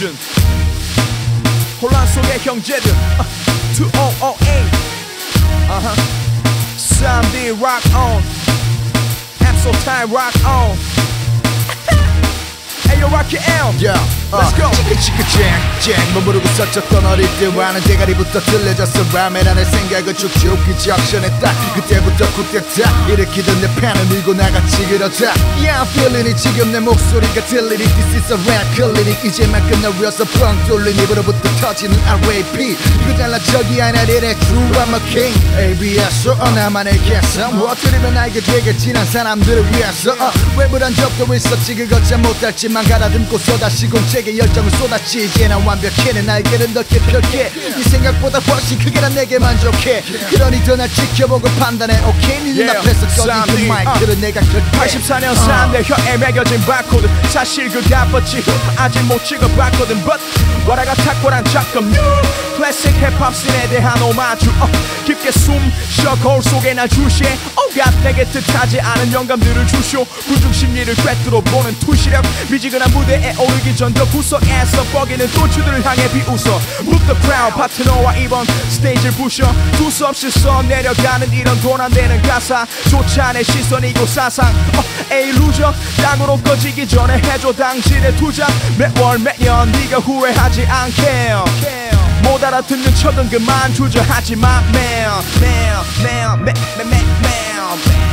confusion 혼란 속의 형제들 uh, 2008 uh-huh. Someday rock on I'm so tired rock on Ayo Rock it out Yeah, Let's go. 치크치크 잭잭 머무르고 서쳤던 어릴 때 와는 대가리부터 틀려졌어. 람에 나의 생각은 쭉쭉 그 적셔냈다 그때부터 굳겠다. 일으키던 내 팬을 밀고 나갔지 그렇다 Yeah I'm feeling it. 지금 내 목소리가 들리니. This is a rap 클리닉 이제만 끝나려서 뻥 뚫린 입으로부터 터지는 RAP 이거 잘라 저기 아니라 이래 true I'm a king. ABS 어 나만의 개성 뭐 들으면 알게 되겠지 난 사람들을 위해서 어, 외부란 적도 있었지? 그것 잘 못할지만 가 다듬고 쏟아 시공책에 열정을 쏟았지. 이제 난 완벽해 내 날개는 더 깊게 네 생각보다 훨씬 크게 난 내게 만족해. 그러니 더 날 지켜보고 판단해. 오케이 네 눈앞에서 꺼진 그 마이크를 내가 켤게 84년 산내 혀에 매겨진 바코드. 사실 그 값어치 아직 못 찍어봤거든. But 뭐라가 탁월한 작품 클래식 힙합 씬에 대한 오마주. 어, 깊게 숨쉬어 거울 속에 날 주시해. 오갓 내게 뜻하지 않은 영감들을 주쇼 군중 심리를 꿰뚫어 보는 투시력. 미지근한 무 대에 오르기 전 더 구석에서 뻐기는 또추들을 향해 비웃어. Move the crowd 파트너와 이번 스테이지를 부셔. 두서없이 써내려가는 이런 돈 안 되는 가사조차 내 시선이 고 사상. 어, 에이 루저 땅으로 꺼지기 전에 해줘 당신의 투자. 매월 매년 네가 후회하지 않게. 못 알아듣는 척은 그만 주저하지 마. man man man man man man